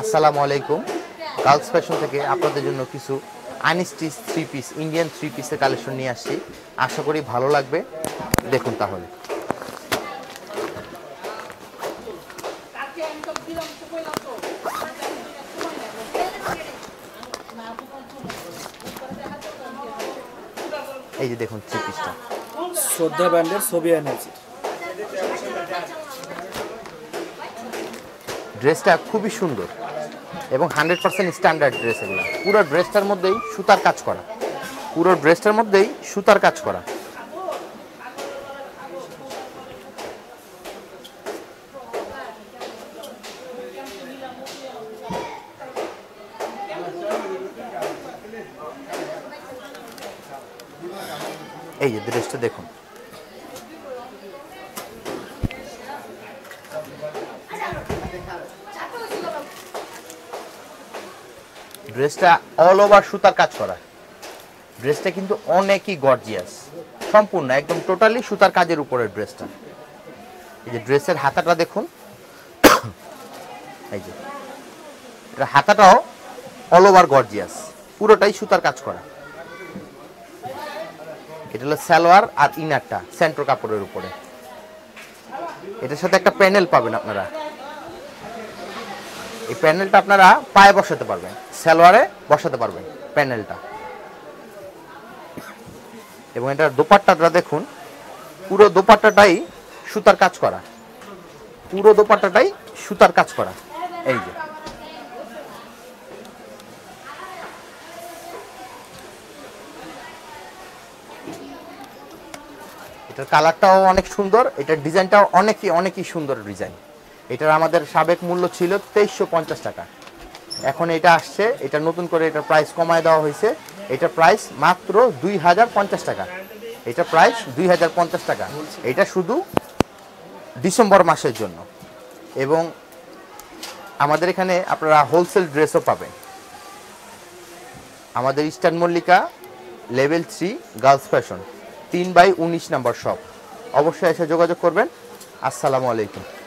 আসসালামু আলাইকুম। Girls fashion থেকে আপনাদের জন্য কিছু unstitch three piece Indian three পিসের কালেকশন নিয়ে আসছি। আশা করি ভালো লাগবে। দেখুন তাহলে। এই যে দেখুন থ্রি পিসটা শ্রদ্ধা ব্র্যান্ডের ছবি এনেছি। ড্রেসটা খুবই সুন্দর। এবং হান্ড্রেড পার্সেন্ট স্ট্যান্ডার্ড ড্রেস এগুলো। পুরো ড্রেসটার মধ্যেই সুতার কাজ করা। পুরো ড্রেসটার মধ্যেই সুতার কাজ করা। এই যে ড্রেসটা দেখুন। ড্রেসটা অল ওভার সুতার কাজ করা। ড্রেসটা কিন্তু অনেকই গর্জিয়াস সম্পূর্ণ, একদম টোটালি সুতার কাজের উপরে ড্রেসটা। এই যে ড্রেসের হাতাটা দেখুন। এই যে। এটা হাতাটাও অল ওভার গর্জিয়াস পুরোটাই সুতার কাজ করা। এটা হলো সালোয়ার আর ইনারটা সেন্ট্রো কাপড়ের উপরে। এটার সাথে একটা প্যানেল পাবেন আপনারা। এই প্যানেলটা আপনারা পায়ে বসাতে পারবেন, সালোয়ারে বসাতে পারবেন প্যানেলটা। এবং এটার দোপাট্টাটা দেখুন, পুরো দোপাট্টাটাই সুতার কাজ করা। পুরো দোপাট্টাটাই সুতার কাজ করা। এই যে। এটার কালারটাও অনেক সুন্দর, এটার ডিজাইনটাও অনেকই অনেকই সুন্দর ডিজাইন। এটার আমাদের সাবেক মূল্য ছিল তেইশশো পঞ্চাশ টাকা। এখন এটা আসছে, এটা নতুন করে এটা প্রাইস কমায় দেওয়া হয়েছে। এটা প্রাইস মাত্র দুই হাজার পঞ্চাশ টাকা। এটা প্রাইস দুই হাজার পঞ্চাশ টাকা। এটা শুধু ডিসেম্বর মাসের জন্য। এবং আমাদের এখানে আপনারা হোলসেল ড্রেসও পাবেন। আমাদের Eastern Mallika level three girls fashion তিন বাই উনিশ নাম্বার শপ অবশ্যই এসে যোগাযোগ করবেন। আসসালামু আলাইকুম।